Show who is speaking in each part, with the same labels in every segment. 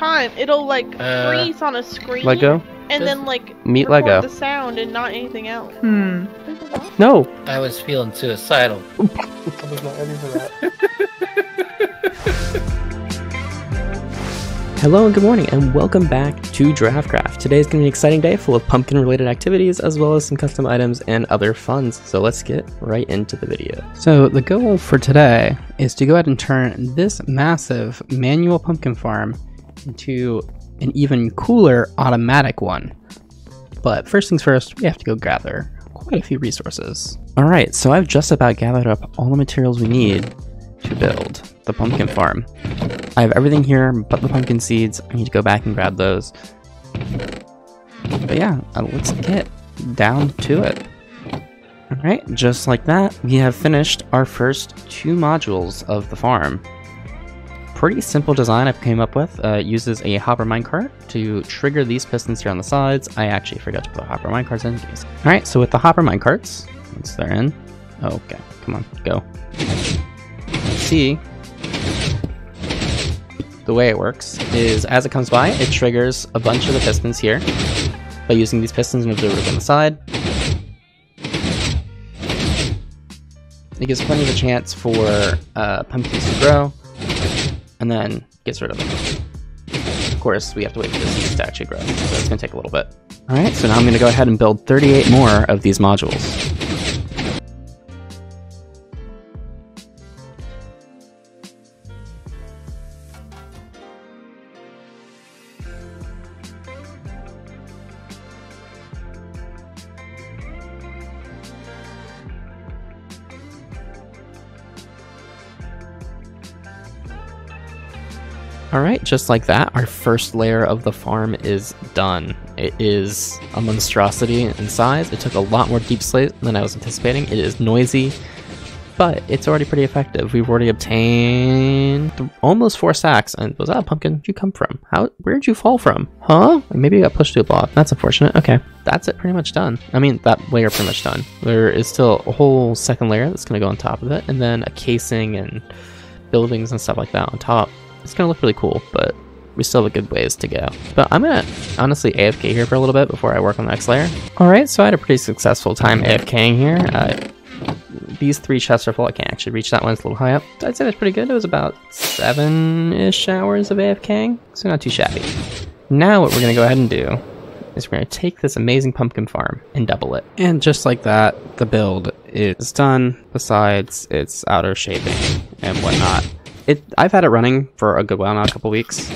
Speaker 1: time. It'll like
Speaker 2: Uh,
Speaker 1: freeze on a screen.
Speaker 3: Lego?
Speaker 1: And then like
Speaker 3: Meet
Speaker 1: record
Speaker 3: Lego.
Speaker 1: the sound and not anything else.
Speaker 4: Hmm.
Speaker 3: No!
Speaker 2: I was feeling suicidal.
Speaker 3: I was not ready for that. Hello and good morning, and welcome back to GiraffeCraft. Today is going to be an exciting day full of pumpkin related activities as well as some custom items and other funds. So let's get right into the video.
Speaker 4: So the goal for today is to go ahead and turn this massive manual pumpkin farm into an even cooler automatic one. But first things first, we have to go gather quite a few resources.
Speaker 3: Alright, so I've just about gathered up all the materials we need to build the pumpkin farm. I have everything here but the pumpkin seeds. I need to go back and grab those. But yeah, uh, let's get down to it. Alright, just like that, we have finished our first two modules of the farm. Pretty simple design I've came up with. Uh, uses a hopper minecart to trigger these pistons here on the sides. I actually forgot to put hopper minecarts in. Alright, so with the hopper minecarts, once they're in, okay, come on, go. See, the way it works is as it comes by, it triggers a bunch of the pistons here. By using these pistons, move the root on the side. It gives plenty of a chance for uh, pumpkins to grow, and then gets rid of them. Of course, we have to wait for this to actually grow, so it's going to take a little bit. Alright, so now I'm going to go ahead and build 38 more of these modules. Alright, just like that, our first layer of the farm is done. It is a monstrosity in size. It took a lot more deep slate than I was anticipating. It is noisy, but it's already pretty effective. We've already obtained almost four sacks. And was that a pumpkin? Where'd you come from? How? Where'd you fall from? Huh? Maybe you got pushed to a block. That's unfortunate. Okay, that's it. Pretty much done. I mean, that layer pretty much done. There is still a whole second layer that's to go on top of it, and then a casing and buildings and stuff like that on top. It's gonna look really cool, but we still have a good ways to go. But I'm gonna honestly AFK here for a little bit before I work on the next layer. Alright, so I had a pretty successful time AFKing here. Uh, these three chests are full. I can't actually reach that one, it's a little high up. I'd say that's pretty good. It was about seven-ish hours of AFKing, so not too shabby. Now what we're gonna go ahead and do is we're gonna take this amazing pumpkin farm and double it.
Speaker 4: And just like that, the build is
Speaker 3: done, besides its outer shaping and whatnot. It I've had it running for a good while now, a couple weeks.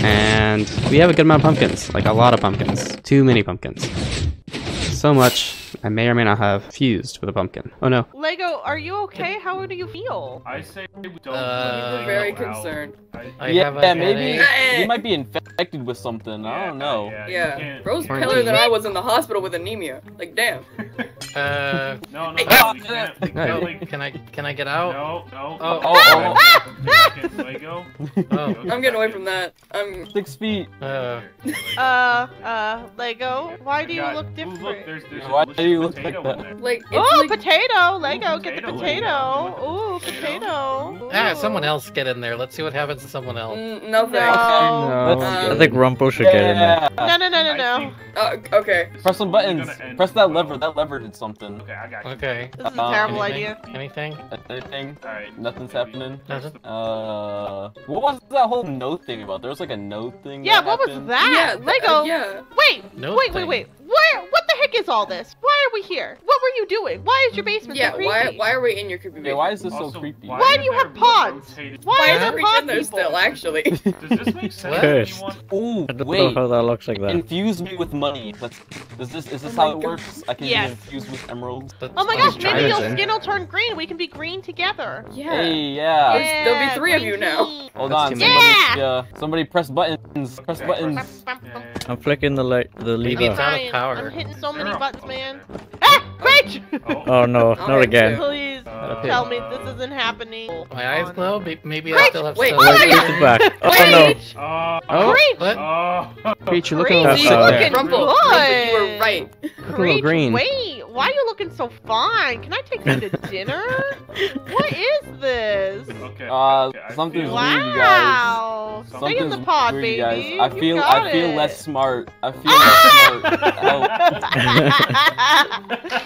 Speaker 3: And we have a good amount of pumpkins, like a lot of pumpkins. Too many pumpkins. So much I may or may not have fused with a pumpkin. Oh no.
Speaker 1: Lego, are you okay? How do you feel?
Speaker 5: I say we don't.
Speaker 2: Uh,
Speaker 5: leave
Speaker 6: very concerned.
Speaker 5: I,
Speaker 2: I
Speaker 7: yeah,
Speaker 2: have a
Speaker 7: yeah, maybe
Speaker 2: headache.
Speaker 7: you might be infected with something. I don't know.
Speaker 5: Yeah. you
Speaker 6: Yeah,
Speaker 5: can't-
Speaker 6: Bro's
Speaker 5: you
Speaker 6: paler than I was in the hospital with anemia. Like, damn.
Speaker 2: Uh,
Speaker 5: No, no,
Speaker 6: Hey,
Speaker 5: no. can't.
Speaker 3: No.
Speaker 5: like,
Speaker 2: can I can I get out?
Speaker 5: no, no.
Speaker 2: Oh,
Speaker 7: oh,
Speaker 5: oh. Lego.
Speaker 2: Oh.
Speaker 6: I'm getting away from that. I'm.
Speaker 7: Six feet.
Speaker 2: Uh,
Speaker 1: Uh, uh, Lego, why do you
Speaker 5: God,
Speaker 1: look
Speaker 5: ooh,
Speaker 1: different?
Speaker 5: Look, there's, there's
Speaker 7: Why
Speaker 5: a
Speaker 7: do you look like that?
Speaker 6: Like,
Speaker 1: Oh,
Speaker 6: like.
Speaker 1: potato! Lego,
Speaker 5: Ooh,
Speaker 1: get the
Speaker 5: potato,
Speaker 1: potato!
Speaker 5: Lego.
Speaker 1: Ooh,
Speaker 5: Potato?
Speaker 1: potato!
Speaker 2: ah, someone else get in there. Let's see what happens to someone else.
Speaker 6: Mm, no thanks.
Speaker 1: No.
Speaker 7: Let's-
Speaker 6: Um,
Speaker 8: I think Rumple should get in there.
Speaker 1: No, no, no, no, no.
Speaker 5: think-
Speaker 6: Uh, okay.
Speaker 7: Press some buttons. Press that lever. That lever did something.
Speaker 5: Okay, I got you.
Speaker 2: Okay.
Speaker 1: This is a
Speaker 7: Uh,
Speaker 1: terrible
Speaker 2: Anything?
Speaker 1: idea.
Speaker 2: Anything?
Speaker 7: Anything?
Speaker 5: Alright.
Speaker 7: Nothing's
Speaker 5: maybe.
Speaker 7: happening.
Speaker 2: Nothing.
Speaker 7: Uh, what was that whole no thing about? There was like a no thing.
Speaker 1: Yeah,
Speaker 7: that
Speaker 1: what was that?
Speaker 6: yeah.
Speaker 1: Lego!
Speaker 6: uh, yeah.
Speaker 1: Wait!
Speaker 2: No
Speaker 1: wait,
Speaker 2: thing.
Speaker 1: wait, wait. Where? What the heck is all this? Why are we here? What were you doing? Why is your basement
Speaker 6: Yeah.
Speaker 1: so
Speaker 6: Why?
Speaker 1: creepy?
Speaker 6: Why are we in your creepy?
Speaker 7: Yeah, why is this so creepy?
Speaker 1: Why do you have
Speaker 5: there
Speaker 1: pods?
Speaker 5: rotated-
Speaker 1: Why
Speaker 6: Why
Speaker 1: are
Speaker 6: is
Speaker 1: there
Speaker 6: every
Speaker 1: pod
Speaker 6: in there
Speaker 1: people?
Speaker 6: still? Actually.
Speaker 5: Does this make sense?
Speaker 2: What?
Speaker 5: to anyone?
Speaker 7: Ooh,
Speaker 8: I don't know
Speaker 7: wait.
Speaker 8: how that looks like that.
Speaker 7: Infuse me with money. Let's. Is this is this
Speaker 1: Oh
Speaker 7: how it
Speaker 1: God.
Speaker 7: works? I can
Speaker 1: Yes.
Speaker 7: be infused with emeralds.
Speaker 2: Let's-
Speaker 1: Oh my gosh, maybe your skin will turn green. We can be green together.
Speaker 6: Yeah.
Speaker 7: Hey, yeah.
Speaker 6: There's- there'll be three of you now.
Speaker 1: Oh,
Speaker 7: Hold on. Somebody, yeah. Somebody press buttons. Press buttons.
Speaker 5: Yeah, yeah, yeah.
Speaker 8: I'm flicking the le- the
Speaker 2: Maybe
Speaker 8: lever.
Speaker 2: it's out of
Speaker 1: Ryan,
Speaker 2: power.
Speaker 1: I'm hitting so many
Speaker 5: Girl.
Speaker 1: buttons, man. Ah! Wait!
Speaker 8: Oh no, not again.
Speaker 1: Please
Speaker 5: Uh,
Speaker 1: tell me this isn't happening.
Speaker 2: My eyes glow. May- Maybe I still have
Speaker 6: Wait,
Speaker 2: some.
Speaker 6: oh my
Speaker 8: Wait,
Speaker 6: God.
Speaker 8: back. Oh
Speaker 1: Wait!
Speaker 5: Uh,
Speaker 3: Oh,
Speaker 1: Great!
Speaker 2: What?
Speaker 5: uh,
Speaker 3: you're looking
Speaker 1: Great!
Speaker 3: a little
Speaker 8: See,
Speaker 3: sick
Speaker 8: look
Speaker 3: there.
Speaker 8: at-
Speaker 6: Rumple.
Speaker 1: Good.
Speaker 6: Rumple, you were right.
Speaker 3: little
Speaker 1: Great.
Speaker 3: green.
Speaker 1: Wait, why are you looking so fine? Can I take you to dinner? what is this?
Speaker 5: okay.
Speaker 7: Uh,
Speaker 5: okay,
Speaker 7: something's
Speaker 5: feel-
Speaker 7: weird, you guys.
Speaker 1: Wow!
Speaker 5: Something's
Speaker 1: Stay in the pod,
Speaker 7: weird,
Speaker 1: baby.
Speaker 7: guys. I
Speaker 1: You
Speaker 7: feel
Speaker 1: got
Speaker 7: I feel
Speaker 1: it.
Speaker 7: less smart. I feel less smart. Help.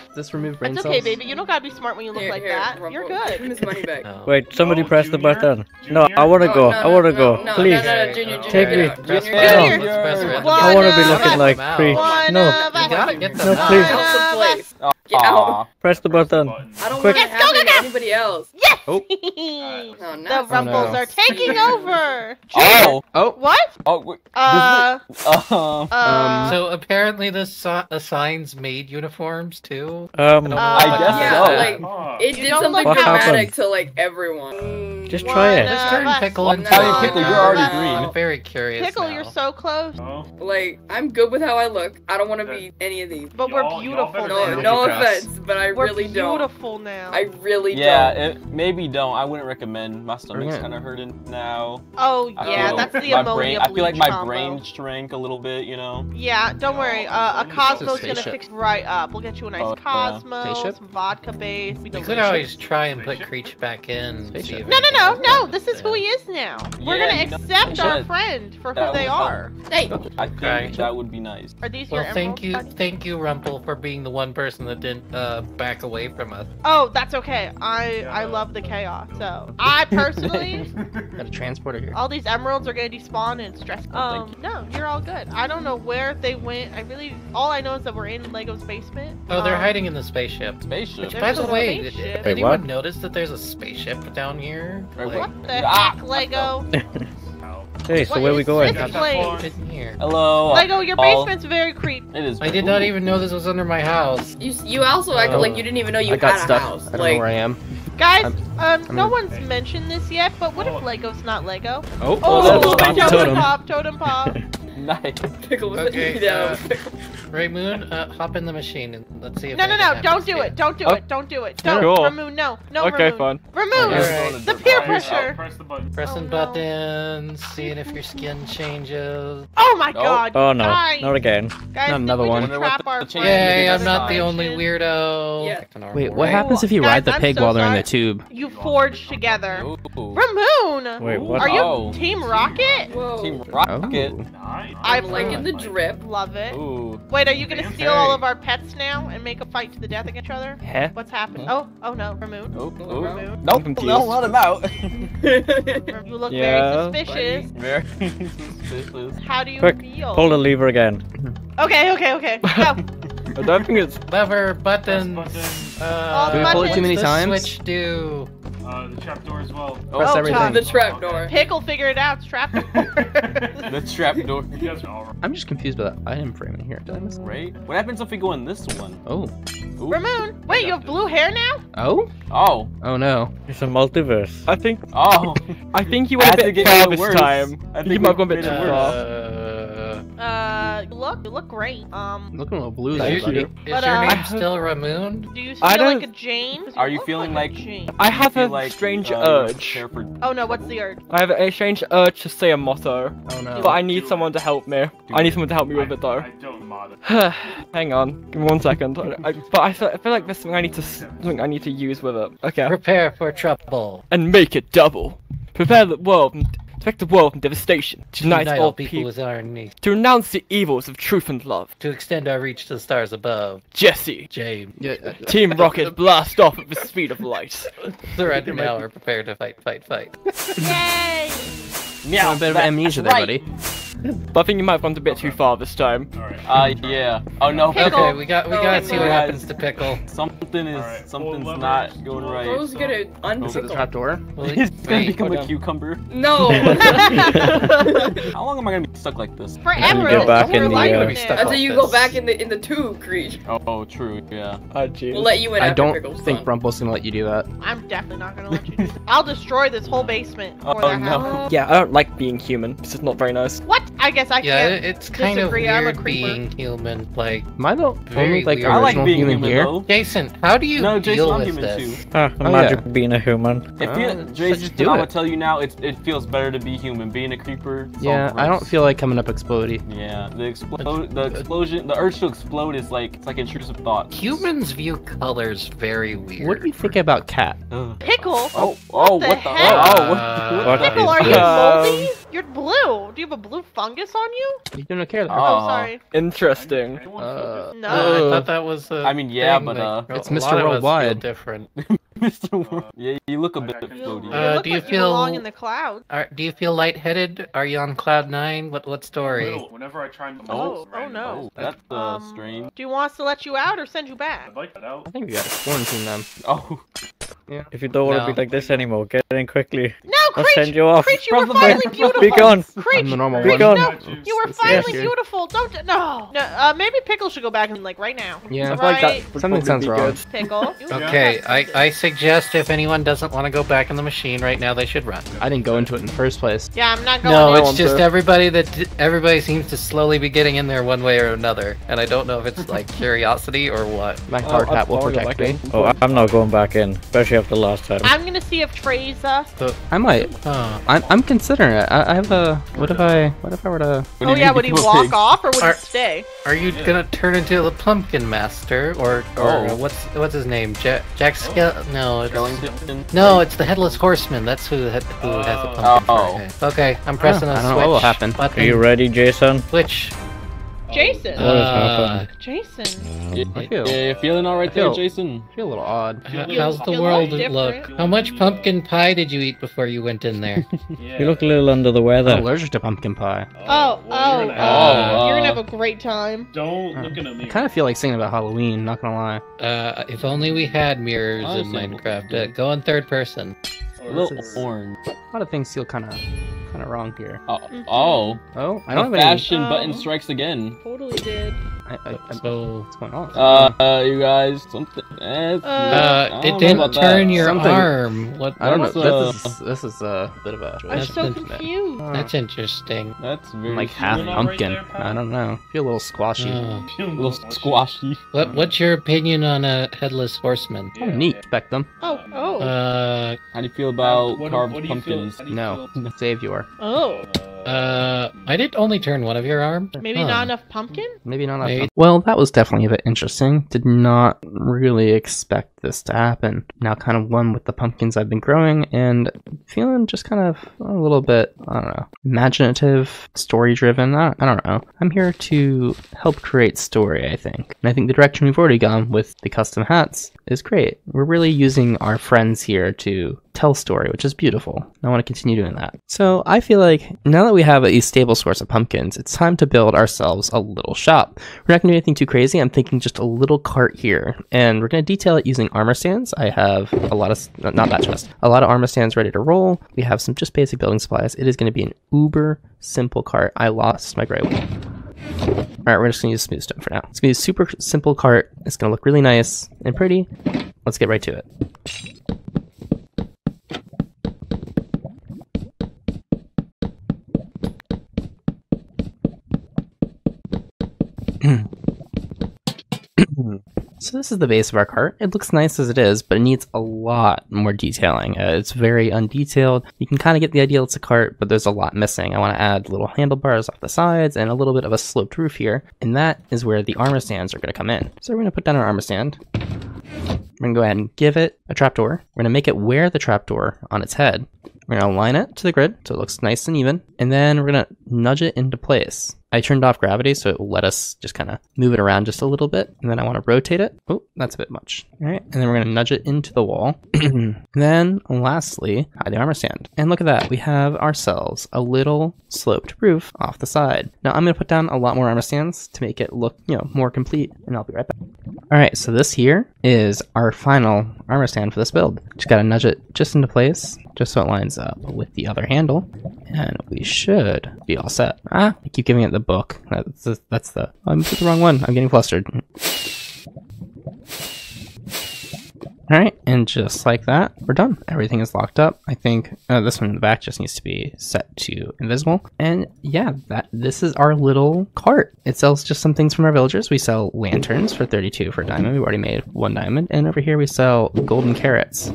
Speaker 3: This remove brain
Speaker 1: it's
Speaker 3: cells.
Speaker 1: okay, baby. You don't gotta be smart when you look
Speaker 6: Here,
Speaker 1: like
Speaker 6: here,
Speaker 1: that.
Speaker 6: Rumple,
Speaker 1: You're
Speaker 6: Give
Speaker 1: good.
Speaker 6: him his money back.
Speaker 2: No.
Speaker 8: Wait, somebody
Speaker 5: Oh,
Speaker 8: press the
Speaker 5: Junior?
Speaker 8: button. No, I wanna
Speaker 6: Oh,
Speaker 8: go.
Speaker 6: no,
Speaker 8: I wanna
Speaker 6: no,
Speaker 8: go.
Speaker 6: No,
Speaker 8: Please.
Speaker 6: no, no, no, Junior, Junior,
Speaker 8: Take me.
Speaker 6: out.
Speaker 2: Press
Speaker 6: Junior,
Speaker 2: the
Speaker 6: get
Speaker 2: button.
Speaker 6: out.
Speaker 1: Junior.
Speaker 2: Let's press the button.
Speaker 1: One
Speaker 8: I wanna be looking like
Speaker 2: Out.
Speaker 8: free. No.
Speaker 1: of
Speaker 2: gotta get them
Speaker 8: No,
Speaker 2: out.
Speaker 8: please.
Speaker 6: Out the
Speaker 1: One of
Speaker 6: place.
Speaker 1: us.
Speaker 6: Get out.
Speaker 8: Press the button.
Speaker 6: I don't
Speaker 8: Quick.
Speaker 6: want to
Speaker 1: Yes, go, go, go.
Speaker 6: anybody else.
Speaker 1: Yes!
Speaker 3: Oh.
Speaker 6: Oh,
Speaker 1: the
Speaker 6: no.
Speaker 1: Rumples
Speaker 3: no.
Speaker 1: are taking over.
Speaker 7: Oh.
Speaker 3: Oh,
Speaker 1: What?
Speaker 7: Oh. Wait.
Speaker 1: Uh,
Speaker 7: Um.
Speaker 1: uh,
Speaker 2: So apparently this si- assigns maid uniforms too.
Speaker 8: Um,
Speaker 1: Uh,
Speaker 7: I guess
Speaker 6: Yeah,
Speaker 7: so.
Speaker 6: like
Speaker 5: Oh.
Speaker 6: it did
Speaker 1: don't
Speaker 6: something
Speaker 1: look
Speaker 6: dramatic
Speaker 8: happened?
Speaker 6: to like everyone.
Speaker 8: Just try it.
Speaker 2: Let's turn. Pickle
Speaker 7: Well,
Speaker 2: into
Speaker 7: tell you pickle, you're already
Speaker 2: I'm
Speaker 7: green.
Speaker 2: very curious
Speaker 1: Pickle,
Speaker 2: now.
Speaker 1: you're so close.
Speaker 5: Oh.
Speaker 6: Like I'm good with how I look. I don't want to be any of these.
Speaker 1: But we're
Speaker 5: Y'all- y'all
Speaker 1: beautiful
Speaker 5: better
Speaker 6: No,
Speaker 1: now.
Speaker 6: no offense, but I
Speaker 1: We're
Speaker 6: really don't.
Speaker 1: We're beautiful now.
Speaker 6: I really
Speaker 7: Yeah,
Speaker 6: don't.
Speaker 7: it, maybe don't. I wouldn't recommend. My stomach's kind of hurting now.
Speaker 1: oh yeah, that's the
Speaker 7: my
Speaker 1: ammonia
Speaker 7: brain. I feel like my
Speaker 1: combo.
Speaker 7: brain shrank a little bit. You know.
Speaker 1: Yeah, don't worry. Uh, a Cosmo's gonna fix right up. We'll get you a nice
Speaker 7: Oh.
Speaker 1: Cosmo,
Speaker 3: Spaceship?
Speaker 1: some vodka base. We
Speaker 2: You could always try and put Creech back in. see
Speaker 3: Spaceship.
Speaker 1: No, no,
Speaker 2: anything
Speaker 1: no, no. This is who he is now. We're
Speaker 7: Yeah,
Speaker 1: gonna
Speaker 7: you know,
Speaker 1: accept our friend for who they are.
Speaker 6: Hey,
Speaker 7: I think
Speaker 2: Okay.
Speaker 7: that would be nice.
Speaker 1: Are these
Speaker 2: Well,
Speaker 1: your
Speaker 2: thank
Speaker 1: emeralds,
Speaker 2: you,
Speaker 1: buddy?
Speaker 2: thank you, Rumple, for being the one person that didn't uh, back away from us.
Speaker 1: Oh, that's okay. I
Speaker 5: Yeah.
Speaker 1: I love the chaos. So I personally,
Speaker 3: got a transporter here.
Speaker 1: all these emeralds are gonna despawn and stress.
Speaker 7: Oh, thank
Speaker 1: Um, no, you're all good. I don't know where they went. I really, all I know is that we're in Lego's basement.
Speaker 2: Oh, they're
Speaker 1: Um,
Speaker 2: hiding in the spaceship.
Speaker 7: Spaceship.
Speaker 1: There's
Speaker 2: By the way, did,
Speaker 1: spaceship.
Speaker 2: did
Speaker 8: Wait,
Speaker 2: anyone
Speaker 8: what?
Speaker 2: notice that there's a spaceship down here?
Speaker 7: Wait,
Speaker 2: Like,
Speaker 1: What the
Speaker 7: Ah,
Speaker 1: heck, Lego?
Speaker 8: Hey, so
Speaker 1: What
Speaker 8: where we going?
Speaker 1: this place?
Speaker 5: far.
Speaker 2: didn't hear.
Speaker 7: Hello.
Speaker 1: Lego, your
Speaker 7: all-
Speaker 1: basement's very creepy.
Speaker 7: It is.
Speaker 2: I did not even know this was under my house.
Speaker 6: you you also acted
Speaker 2: Oh.
Speaker 6: like you didn't even know you
Speaker 3: I got
Speaker 6: had a house.
Speaker 3: I don't
Speaker 6: like
Speaker 3: know where I am.
Speaker 1: Guys,
Speaker 3: I'm-
Speaker 1: um,
Speaker 3: I'm
Speaker 1: no
Speaker 3: in-
Speaker 1: one's mentioned this yet, but what if Lego's not Lego?
Speaker 3: Oh,
Speaker 1: Oh,
Speaker 7: that's
Speaker 1: totem,
Speaker 3: totem.
Speaker 1: pop, totem pop.
Speaker 7: Nice.
Speaker 6: pickle was
Speaker 2: Okay,
Speaker 6: okay,
Speaker 2: uh, Ray Moon, uh, hop in the machine and let's see if
Speaker 1: No, no, no! Don't do it! Don't do
Speaker 8: Oh.
Speaker 1: it! Don't do it!
Speaker 8: No.
Speaker 1: Don't,
Speaker 8: Sure.
Speaker 1: Ramoon, no, no,
Speaker 8: Okay,
Speaker 1: Ramoon.
Speaker 8: fine.
Speaker 1: Ramoon,
Speaker 2: Alright.
Speaker 1: the peer
Speaker 5: I'll
Speaker 1: pressure.
Speaker 5: press the button.
Speaker 2: Pressing
Speaker 1: Oh, no.
Speaker 2: buttons, seeing if your skin changes.
Speaker 1: Oh my
Speaker 7: No.
Speaker 1: God!
Speaker 8: Oh no,
Speaker 1: guys,
Speaker 8: not again.
Speaker 1: Guys,
Speaker 3: Not another one.
Speaker 1: just
Speaker 7: Wonder
Speaker 1: trap our
Speaker 7: the change
Speaker 1: friend
Speaker 2: Yay,
Speaker 1: in
Speaker 2: I'm not the only weirdo.
Speaker 6: Yeah.
Speaker 3: Wait, what happens if you
Speaker 1: Guys,
Speaker 3: ride the pig
Speaker 1: so
Speaker 3: while they're in the tube?
Speaker 1: You forge together.
Speaker 7: Ooh.
Speaker 1: Ramoon,
Speaker 8: Wait, what?
Speaker 1: are you
Speaker 7: Oh.
Speaker 1: Team Rocket?
Speaker 6: Whoa.
Speaker 7: Team Rocket.
Speaker 3: Oh.
Speaker 5: Nice.
Speaker 1: I've
Speaker 6: I'm liking the drip.
Speaker 1: Love it.
Speaker 7: Ooh.
Speaker 1: Wait, are you gonna
Speaker 5: Fancy.
Speaker 1: steal all of our pets now and make a fight to the death against each other?
Speaker 8: Huh?
Speaker 1: What's happened? Oh, oh no, Ramoon.
Speaker 7: Ooh.
Speaker 6: Oh,
Speaker 7: Ooh.
Speaker 1: Ramoon.
Speaker 7: Nope.
Speaker 8: confused.
Speaker 7: Don't let him out.
Speaker 1: You look
Speaker 8: Yeah.
Speaker 1: very suspicious.
Speaker 7: Very suspicious.
Speaker 1: How do you
Speaker 8: Quick,
Speaker 1: feel?
Speaker 8: Pull the lever again.
Speaker 1: Okay, okay, okay. Go.
Speaker 8: I don't think it's.
Speaker 2: Lever,
Speaker 5: Press
Speaker 2: buttons.
Speaker 5: button.
Speaker 2: Uh,
Speaker 1: Did we pull it too
Speaker 3: many times?
Speaker 2: Switch do.
Speaker 5: Uh, the trapdoor as well.
Speaker 3: Press
Speaker 1: Oh,
Speaker 3: everything.
Speaker 6: the trap door.
Speaker 1: Pickle figure it out. Strap
Speaker 7: The trapdoor.
Speaker 5: You guys are all right.
Speaker 3: I'm just confused by that item frame in here. Did I miss that?
Speaker 7: Right? What happens if we go in this one?
Speaker 3: Oh.
Speaker 7: Ooh.
Speaker 1: Ramoon, wait, you have blue hair now?
Speaker 3: Oh?
Speaker 7: Oh.
Speaker 3: Oh no.
Speaker 8: It's a multiverse.
Speaker 9: I think
Speaker 7: Oh.
Speaker 9: I think you went
Speaker 7: had
Speaker 9: a bit
Speaker 7: get
Speaker 9: far this
Speaker 7: worse.
Speaker 9: time.
Speaker 7: I
Speaker 9: You might
Speaker 7: we
Speaker 9: have gone a bit too
Speaker 7: it
Speaker 9: far.
Speaker 1: You look, you look great. Um,
Speaker 3: Looking a little blue
Speaker 2: is
Speaker 3: there, buddy.
Speaker 2: is
Speaker 1: But,
Speaker 2: your
Speaker 1: uh,
Speaker 2: name still Ramoon?
Speaker 1: do you
Speaker 9: I
Speaker 1: feel like
Speaker 9: don't-
Speaker 1: a Jane? 'Cause
Speaker 7: Are you
Speaker 1: look
Speaker 7: feeling
Speaker 1: like,
Speaker 7: like-
Speaker 1: a Jane?
Speaker 9: I have a
Speaker 7: like,
Speaker 9: strange
Speaker 7: uh,
Speaker 9: urge.
Speaker 7: for-
Speaker 1: Oh no, what's the urge?
Speaker 9: I have a strange urge to say a motto,
Speaker 3: Oh no.
Speaker 9: but I need someone to help me. I need someone to help me with it though.
Speaker 5: I don't mod.
Speaker 9: Hang on, give me one second. I, I- but I feel, I feel like there's something I need to something I need to use with it. Okay.
Speaker 2: Prepare for trouble.
Speaker 9: And make it double. Prepare the world and protect the world from devastation. To unite
Speaker 2: Unite
Speaker 9: all
Speaker 2: people
Speaker 9: people.
Speaker 2: with our needs.
Speaker 9: To renounce the evils of truth and love.
Speaker 2: To extend our reach to the stars above.
Speaker 9: Jesse.
Speaker 2: James.
Speaker 3: Yeah,
Speaker 9: Team Rocket blast off at the speed of light.
Speaker 2: Surrender now or prepare to fight, fight, fight.
Speaker 1: Yay!
Speaker 7: Meow.
Speaker 3: a bit of amnesia
Speaker 7: that's
Speaker 3: there,
Speaker 7: right.
Speaker 3: buddy.
Speaker 9: But I think you might have gone a bit too far this time.
Speaker 5: Alright.
Speaker 7: Uh, yeah. Oh no.
Speaker 1: Pickle.
Speaker 2: Okay, we got we
Speaker 6: Oh,
Speaker 2: gotta see what
Speaker 7: no.
Speaker 2: happens to Pickle.
Speaker 7: Something is
Speaker 5: Alright,
Speaker 7: something's
Speaker 5: pull lever.
Speaker 7: not going right.
Speaker 6: Bro's gonna
Speaker 3: Is it the
Speaker 6: trap
Speaker 3: door?
Speaker 2: Well,
Speaker 7: He's gonna
Speaker 2: wait,
Speaker 7: become a
Speaker 9: on.
Speaker 7: cucumber.
Speaker 6: No.
Speaker 7: How long am I gonna be stuck like this?
Speaker 1: Forever.
Speaker 8: get back
Speaker 1: that's your
Speaker 8: in the,
Speaker 1: life
Speaker 8: uh,
Speaker 1: now.
Speaker 2: stuck
Speaker 6: Until
Speaker 2: like
Speaker 6: you go
Speaker 2: this.
Speaker 6: back in the in the tube, Creech.
Speaker 7: Oh, oh, true. Yeah.
Speaker 9: Oh jeez.
Speaker 6: We'll let you in
Speaker 3: I don't
Speaker 6: Pickle's
Speaker 3: think
Speaker 6: done.
Speaker 3: Rumple's gonna let you do that.
Speaker 1: I'm definitely not gonna let you do that. I'll destroy this whole basement
Speaker 7: Oh, no.
Speaker 9: Yeah, I don't like being human. This is not very nice.
Speaker 1: What? I guess I
Speaker 2: Yeah,
Speaker 1: can't.
Speaker 2: it's kind of
Speaker 1: disagree, I'm a
Speaker 2: weird
Speaker 1: creeper.
Speaker 2: being human. Like,
Speaker 3: Am I the
Speaker 2: Very
Speaker 3: only like.
Speaker 7: I like
Speaker 3: original
Speaker 7: being
Speaker 3: human,
Speaker 7: human
Speaker 3: here?
Speaker 7: though.
Speaker 2: Jason, how do you
Speaker 7: No, Jason,
Speaker 2: deal
Speaker 7: I'm
Speaker 2: with
Speaker 7: human
Speaker 2: this?
Speaker 7: too.
Speaker 3: Oh,
Speaker 8: imagine
Speaker 3: yeah.
Speaker 8: being a human.
Speaker 7: If
Speaker 3: Uh,
Speaker 7: you,
Speaker 3: let's
Speaker 7: Jason,
Speaker 3: just do
Speaker 7: I'm
Speaker 3: it.
Speaker 7: gonna tell you now, it it feels better to be human. Being a creeper. it's all
Speaker 3: Yeah, I don't feel like coming up explodey.
Speaker 7: Yeah, the explode, the explosion, the urge to explode is like it's like intrusive thoughts.
Speaker 2: Humans view colors very weird.
Speaker 3: What do you think about cat?
Speaker 1: Pickle?
Speaker 7: Oh, oh,
Speaker 1: the
Speaker 7: what the?
Speaker 1: heck?
Speaker 7: Oh, what?
Speaker 2: Uh,
Speaker 1: Pickle, are you moldy? You're blue. Do you have a blue fungus on you?
Speaker 3: You don't care.
Speaker 1: Oh,
Speaker 7: Aw.
Speaker 1: sorry.
Speaker 9: Interesting.
Speaker 3: Uh,
Speaker 1: No.
Speaker 2: Uh, I thought that was. A
Speaker 7: I mean, yeah,
Speaker 2: thing
Speaker 7: but,
Speaker 2: that-
Speaker 7: uh,
Speaker 3: It's Mr.
Speaker 2: of us
Speaker 3: Worldwide.
Speaker 2: different.
Speaker 7: Mr. World. Yeah, you look a bit
Speaker 5: You
Speaker 1: You
Speaker 7: floaty.
Speaker 2: Uh,
Speaker 1: look
Speaker 2: do you
Speaker 1: like you belong
Speaker 2: feel-
Speaker 1: in the cloud.
Speaker 2: Are, do you feel lightheaded? Are you on cloud nine? What what story?
Speaker 5: Little, Whenever I try and
Speaker 1: Oh, oh no.
Speaker 7: Oh, that's uh,
Speaker 1: Um,
Speaker 7: strange.
Speaker 1: Do you want us to let you out or send you back?
Speaker 5: I'd like that out.
Speaker 3: I think we gotta quarantine them.
Speaker 7: Oh,
Speaker 8: If you don't want to
Speaker 2: No.
Speaker 8: be like this anymore, get in quickly.
Speaker 1: No,
Speaker 8: I'll
Speaker 1: Creech!
Speaker 8: send you off.
Speaker 1: Creech, you were finally beautiful.
Speaker 8: Be gone.
Speaker 1: Creech,
Speaker 3: I'm the normal
Speaker 8: Be
Speaker 3: one.
Speaker 8: gone.
Speaker 1: no, you were finally
Speaker 3: here.
Speaker 1: beautiful. Don't no. No, uh, maybe Pickle should go back and like right now.
Speaker 3: Yeah.
Speaker 9: I feel like that
Speaker 1: Right.
Speaker 3: Something sounds wrong.
Speaker 9: good.
Speaker 1: Pickle.
Speaker 2: Okay, I, I suggest if anyone doesn't want to go back in the machine right now, they should run.
Speaker 3: I didn't go into it in the first place.
Speaker 1: Yeah, I'm not going
Speaker 2: No, it's
Speaker 9: want
Speaker 2: just
Speaker 9: to.
Speaker 2: everybody that everybody seems to slowly be getting in there one way or another, and I don't know if it's like curiosity or what.
Speaker 3: My
Speaker 9: Oh,
Speaker 3: hard hat will protect me.
Speaker 8: Oh, I'm not going back in, especially after last time.
Speaker 1: I'm gonna see if Treza.
Speaker 3: I might.
Speaker 2: Oh.
Speaker 3: I'm, I'm considering it. I, I have a. What if I? What if I were to?
Speaker 1: Oh yeah, would he walk
Speaker 7: pig?
Speaker 1: off or would
Speaker 2: Are-
Speaker 1: he stay?
Speaker 2: Are you gonna turn into the Pumpkin Master or or
Speaker 7: Oh.
Speaker 2: what's what's his name? Jack Jack Skell? No, it's
Speaker 7: Skellington?
Speaker 2: no, it's the Headless Horseman. That's who ha- who has the oh. pumpkin
Speaker 7: Oh.
Speaker 2: for. Okay, I'm pressing
Speaker 3: I
Speaker 2: a
Speaker 3: don't know what will happen.
Speaker 2: Button.
Speaker 8: Are you ready, Jason?
Speaker 2: Switch.
Speaker 1: Jason.
Speaker 2: Uh,
Speaker 8: happened?
Speaker 1: Jason.
Speaker 7: Yeah,
Speaker 3: I feel-
Speaker 7: yeah, feeling all right
Speaker 3: I feel-
Speaker 7: there, Jason?
Speaker 3: I feel a little odd.
Speaker 2: H-
Speaker 1: You-
Speaker 2: How's the
Speaker 1: you look
Speaker 2: world
Speaker 1: different.
Speaker 2: look? How much pumpkin pie did you eat before you went in there?
Speaker 5: Yeah.
Speaker 8: You look a little under the
Speaker 3: I'm
Speaker 8: weather.
Speaker 3: allergic to pumpkin pie.
Speaker 1: Oh,
Speaker 5: well,
Speaker 1: oh,
Speaker 5: you're gonna
Speaker 1: oh,
Speaker 7: have-
Speaker 1: you're gonna
Speaker 7: uh,
Speaker 1: have a great time.
Speaker 5: Don't look at
Speaker 3: I kind of feel like singing about Halloween. Not gonna lie.
Speaker 2: uh, if only we had mirrors in Minecraft. Uh, go in third person.
Speaker 7: A little
Speaker 3: This
Speaker 7: orange.
Speaker 3: A lot of things feel kind of, kind of wrong here.
Speaker 7: Oh,
Speaker 1: Mhm.
Speaker 7: oh.
Speaker 3: Oh, I don't have any.
Speaker 7: fashion button
Speaker 1: Oh.
Speaker 7: strikes again.
Speaker 1: Totally did.
Speaker 3: I, I, I,
Speaker 2: So,
Speaker 3: what's going on?
Speaker 7: Uh, uh, you guys, something. Eh,
Speaker 1: Uh,
Speaker 2: uh, it didn't turn
Speaker 7: that.
Speaker 2: your
Speaker 3: Something-
Speaker 2: arm. What?
Speaker 3: I don't know.
Speaker 7: Uh,
Speaker 3: This is this is a bit of a.
Speaker 1: I'm
Speaker 2: That's
Speaker 1: so
Speaker 2: been-
Speaker 1: confused.
Speaker 3: Uh,
Speaker 2: That's interesting.
Speaker 7: That's very
Speaker 3: I'm like half
Speaker 5: Feeling all right
Speaker 3: pumpkin.
Speaker 5: there.
Speaker 3: I don't know. feel a little squashy.
Speaker 2: Oh.
Speaker 7: A little squashy.
Speaker 2: What? What's your opinion on a headless horseman?
Speaker 3: oh, neat. Expect them.
Speaker 1: Oh, oh,
Speaker 2: Uh,
Speaker 7: How do you feel about
Speaker 5: What-
Speaker 7: carved
Speaker 5: what do you feel-
Speaker 7: pumpkins?
Speaker 5: how you
Speaker 3: No.
Speaker 5: feel-
Speaker 3: Save your.
Speaker 1: oh.
Speaker 2: Uh, I did only turn one of your arms.
Speaker 1: Maybe
Speaker 2: Huh.
Speaker 1: not enough pumpkin.
Speaker 3: Maybe not. enough
Speaker 2: Maybe-
Speaker 3: time. Well, that was definitely a bit interesting. Did not really expect this to happen. Now, kind of one with the pumpkins I've been growing, and feeling just kind of a little bit, I don't know, imaginative, story driven. I, I don't know. I'm here to help create story, I think. And I think the direction we've already gone with the custom hats is great. We're really using our friends here to tell story, which is beautiful. I want to continue doing that. So I feel like now that we have a stable source of pumpkins, it's time to build ourselves a little shop. We're not going to do anything too crazy. I'm thinking just a little cart here, and we're going to detail it using armor stands. I have a lot of, not that chest, a lot of armor stands ready to roll. We have some just basic building supplies. It is going to be an uber simple cart. I lost my gray one. All right, we're just gonna use smooth stone for now. It's gonna be a super simple cart. It's gonna look really nice and pretty. Let's get right to it. So this is the base of our cart. It looks nice as it is, but it needs a lot more detailing. Uh, it's very undetailed. You can kind of get the idea it's a cart, but there's a lot missing. I want to add little handlebars off the sides and a little bit of a sloped roof here, and that is where the armor stands are going to come in. So we're going to put down our armor stand. We're going to go ahead and give it a trapdoor. We're going to make it wear the trapdoor on its head. We're going to align it to the grid so it looks nice and even, and then we're going to nudge it into place. I turned off gravity so it will let us just kind of move it around just a little bit, and then I want to rotate it. Oh, that's a bit much. All right, and then we're going to nudge it into the wall. then lastly, hide the armor stand. And look at that, we have ourselves a little sloped roof off the side. Now I'm going to put down a lot more armor stands to make it look, you know, more complete, and I'll be right back. All right, so this here is our final armor stand for this build. Just got to nudge it just into place, just so it lines up with the other handle, and we should be all set. Ah, I keep giving it the book. That's the, that's the. I'm the wrong one. I'm getting flustered. All right, and just like that, we're done. Everything is locked up. I think uh, this one in the back just needs to be set to invisible. And yeah, that this is our little cart. It sells just some things from our villagers. We sell lanterns for 32 for a diamond. We've already made one diamond. And over here we sell golden carrots.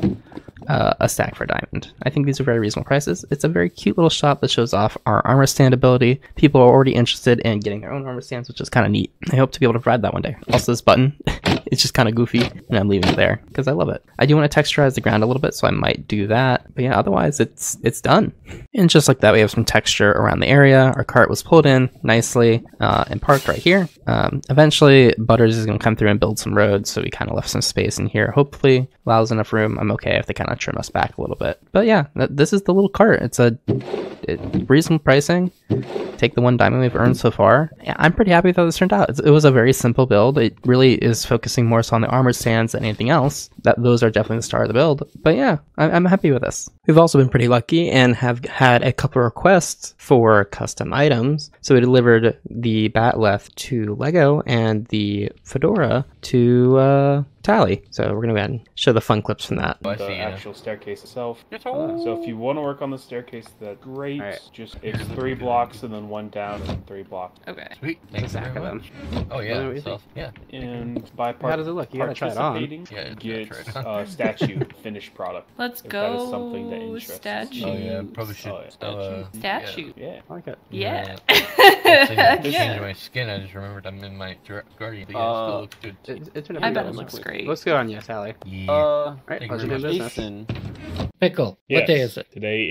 Speaker 3: Uh, a stack for diamond. I think these are very reasonable prices. It's a very cute little shop that shows off our armor stand ability. People are already interested in getting their own armor stands, which is kind of neat. I hope to be able to provide that one day. Also, this button, it's just kind of goofy, and I'm leaving it there because I love it. I do want to texturize the ground a little bit, so I might do that. But yeah, otherwise, it's it's done. And just like that, we have some texture around the area. Our cart was pulled in nicely uh, and parked right here. Um, eventually, Butters is going to come through and build some roads, so we kind of left some space in here. Hopefully, allows enough room. I'm okay if they kind of trim us back a little bit. But yeah, th- this is the little cart. It's a it, reasonable pricing. Take the one diamond we've earned so far. Yeah, I'm pretty happy with how this turned out. It's, it was a very simple build. It really is focusing more so on the armored stands than anything else. That those are definitely the star of the build. But yeah, I, I'm happy with this. We've also been pretty lucky and have had a couple requests for custom items. So we delivered the Bat'leth to Lego and the Fedora to uh, Tally. So we're gonna go ahead and show the fun clips from that.
Speaker 5: The
Speaker 2: yeah.
Speaker 5: actual staircase itself. Uh, so if you want to work on the staircase, that's great. Just it's three blocks and then one down and three blocks.
Speaker 6: Okay.
Speaker 2: Sweet. Thank you very
Speaker 3: of
Speaker 2: much.
Speaker 3: them.
Speaker 2: Oh
Speaker 3: What do
Speaker 2: yeah.
Speaker 3: you
Speaker 2: So, yeah.
Speaker 5: And by part
Speaker 3: How does it look? You gotta try it on.
Speaker 2: Yeah,
Speaker 5: get
Speaker 2: try it on.
Speaker 5: uh, statue finished product.
Speaker 6: Let's
Speaker 5: If that is
Speaker 6: go.
Speaker 5: something that interests
Speaker 6: statue.
Speaker 2: Oh yeah. Probably should.
Speaker 5: Oh, yeah.
Speaker 2: uh,
Speaker 6: Statue.
Speaker 5: Yeah.
Speaker 3: I like it.
Speaker 6: Yeah.
Speaker 2: Yeah. Changing
Speaker 6: yeah.
Speaker 2: my skin. I just remembered I'm in my guardian. But yeah,
Speaker 7: Uh,
Speaker 2: it still looks good.
Speaker 3: It, it turned out
Speaker 6: I bet it looks great.
Speaker 3: Looks good on you, Tally.
Speaker 2: Yeah.
Speaker 7: Uh,
Speaker 3: Right,
Speaker 2: Thank you
Speaker 3: pleasure doing business.
Speaker 10: Pickle.
Speaker 11: Yes.
Speaker 10: What day is it?
Speaker 11: Today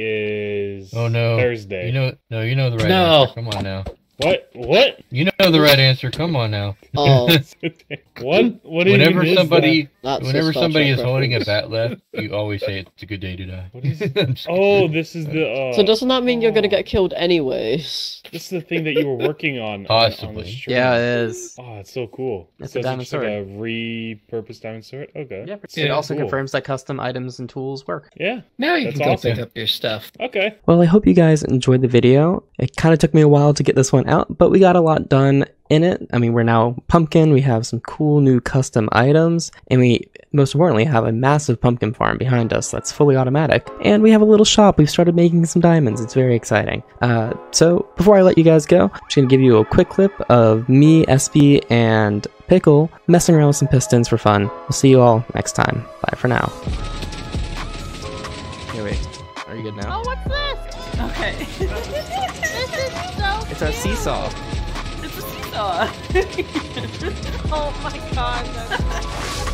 Speaker 11: is
Speaker 2: oh no.
Speaker 11: Thursday.
Speaker 2: You know. No. You know the right
Speaker 10: No.
Speaker 2: answer. Come on now.
Speaker 11: What? What?
Speaker 2: You know the right answer. Come on now.
Speaker 10: Oh,
Speaker 11: what? What even
Speaker 2: Whenever somebody,
Speaker 10: that's
Speaker 2: whenever somebody
Speaker 10: Trek
Speaker 2: is holding a bat'leth, you always say it's a good day to die.
Speaker 11: What is-
Speaker 2: I'm just
Speaker 11: that? Oh, this is the. Uh,
Speaker 10: So doesn't that mean you're gonna
Speaker 11: oh,
Speaker 10: get killed anyways?
Speaker 11: This is the thing that you were working on. on- on the
Speaker 2: Possibly.
Speaker 3: Yeah, it is.
Speaker 11: Oh, it's so cool.
Speaker 3: It's
Speaker 11: so
Speaker 3: a diamond
Speaker 11: just like a repurposed diamond sword. Okay.
Speaker 3: Yeah, it
Speaker 2: Yeah,
Speaker 3: also
Speaker 11: cool.
Speaker 3: confirms that custom items and tools work.
Speaker 11: Yeah.
Speaker 10: Now you
Speaker 11: That's
Speaker 10: can go
Speaker 11: awesome.
Speaker 10: pick up your stuff.
Speaker 11: Okay.
Speaker 3: Well, I hope you guys enjoyed the video. It kind of took me a while to get this one out, but we got a lot done in it. I mean, we're now pumpkin, we have some cool new custom items, and we most importantly have a massive pumpkin farm behind us that's fully automatic. And we have a little shop. We've started making some diamonds. It's very exciting. Uh, so before I let you guys go, I'm just gonna give you a quick clip of me, SB, and Pickle messing around with some pistons for fun. We'll see you all next time. Bye for now. Here, wait. Are you good now?
Speaker 1: Oh, what's this?
Speaker 6: Okay.
Speaker 3: It's a seesaw.
Speaker 6: it's a seesaw.
Speaker 1: Oh my god.